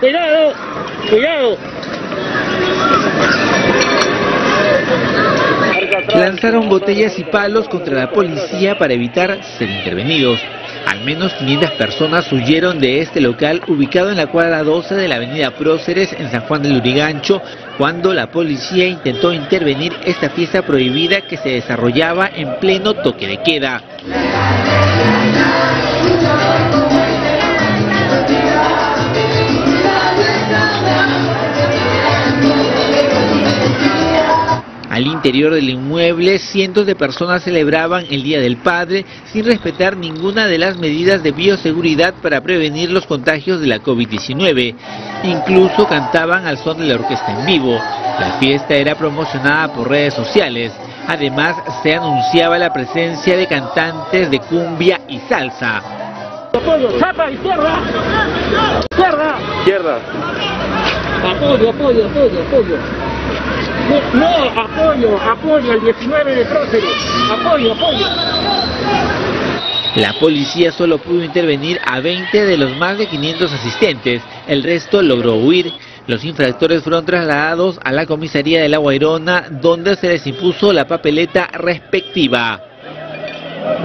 cuidado, cuidado. Lanzaron botellas y palos contra la policía para evitar ser intervenidos. Al menos 500 personas huyeron de este local ubicado en la cuadra 12 de la avenida Próceres en San Juan del Urigancho cuando la policía intentó intervenir esta fiesta prohibida que se desarrollaba en pleno toque de queda. Al interior del inmueble, cientos de personas celebraban el Día del Padre sin respetar ninguna de las medidas de bioseguridad para prevenir los contagios de la COVID-19. Incluso cantaban al son de la orquesta en vivo. La fiesta era promocionada por redes sociales. Además, se anunciaba la presencia de cantantes de cumbia y salsa. Apoyo, chapa, izquierda. Izquierda. Izquierda. Apoyo, apoyo, apoyo, apoyo. No, apoyo, apoyo, el 19 de próceres. Apoyo, apoyo. La policía solo pudo intervenir a 20 de los más de 500 asistentes. El resto logró huir. Los infractores fueron trasladados a la comisaría de La Guairona, donde se les impuso la papeleta respectiva.